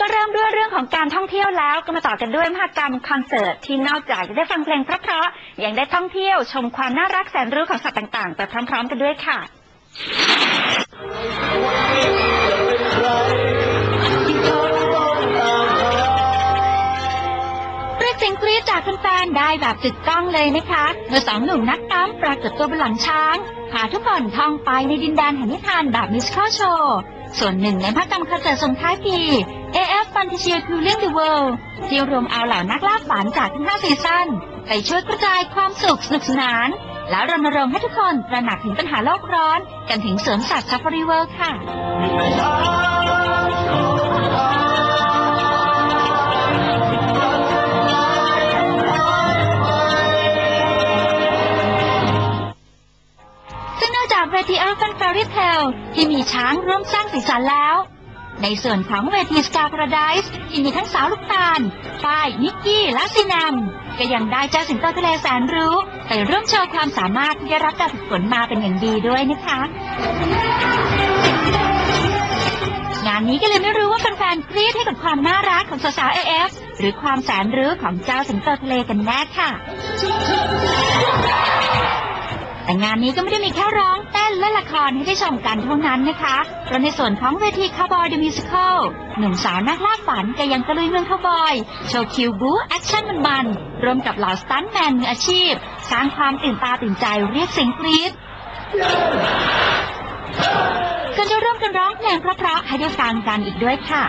ก็เริ่มด้วยเรื่องของการท่องเที่ยวแล้วก็มาต่อกันด้วยมหกรรมคอนเสิร์ตที่นอกจากจะได้ฟังเพลงเพราะๆยังได้ท่องเที่ยวชมความน่ารักแสนรู้ของสัตว์ต่างๆ ไปพร้อมๆ กันด้วยค่ะเรียกเสียงกรี๊ดจากแฟนๆได้แบบตึกก้องเลยนะคะเมื่อสองหนุ่มนักตั้มปรากฏตัวบนหลังช้างพาทุกคนท่องไปในดินแดนแห่งนิทานแบบมิสคอโชว์ ส่วนหนึ่งในมหกรรมคอนเสิร์ตส่งท้ายปี AF Fantasia t o u r i n g the World ที่รวมเอาเหล่านักล่าฝันจากทั้ง 5 ซีซั่นไปช่วยกระจายความสุขสนุกสนาน และรณรงค์ให้ทุกคนตระหนักถึงปัญหาโลกร้อน กันถึงสวนสัตว์ซาฟารีเวิลด์ค่ะ จากเวที Elephant Fairy Tale ที่มีช้างร่วมสร้างสีสันแล้ว ในส่วนของเวที Star Paradise ที่มีทั้งสาวลูกตาลฝ้ายนิกกี้และซีนมก็ยังได้เจ้าสิงโตทะเลแสนรู้ไปร่วมโชว์ความสามารถที่ได้รับการฝึกฝนมาเป็นอย่างดีด้วยนะคะงานนี้ก็เลยไม่รู้ว่าแฟนๆเครียดให้กับความน่ารักของสาวๆ AF หรือความแสนรู้ของเจ้าสิงโตทะเลกันแน่ค่ะ แต่งานนี้ก็ไม่ได้มีแค่ร้องเต้นและละครให้ได้ชมกันเท่านั้นนะคะเพราะในส่วนของเวที Cowboy the Musical หนุ่มสาวนักล่าฝันก็ยังตะลุยเมืองคาวบอย โชว์คิวบู๊แอคชั่นมันๆร่วมกับเหล่าสตันท์แมนมืออาชีพ สร้างความตื่นตาตื่นใจเรียกเสียงกรี๊ดก็จะร่วมกันร้องเพลงเพราะๆให้ได้ฟังกันอีกด้วยค่ะ